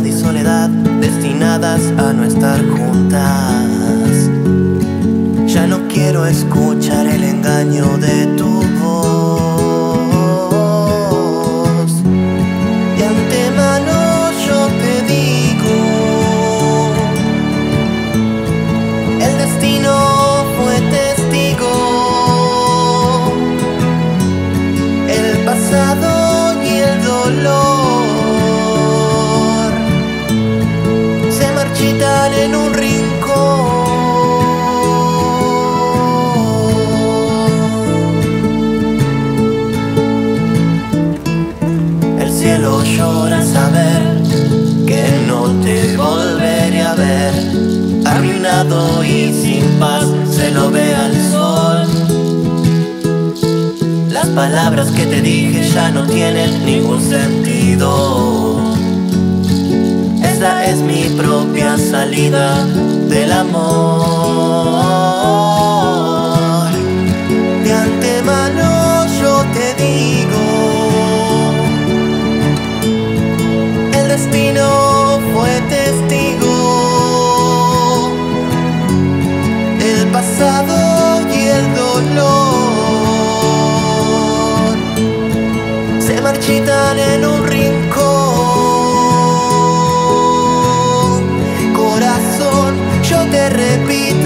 y soledad destinadas a no estar juntas. Ya no quiero escuchar el engaño de tu cielo llora saber que no te volveré a ver. Arruinado y sin paz se lo ve al sol. Las palabras que te dije ya no tienen ningún sentido. Esa es mi propia salida del amor. Destino fue testigo. El pasado y el dolor se marchitan en un rincón. Corazón, yo te repito,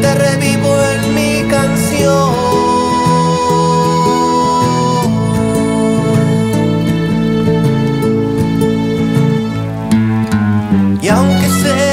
te revivo en mi canción. Y aunque sé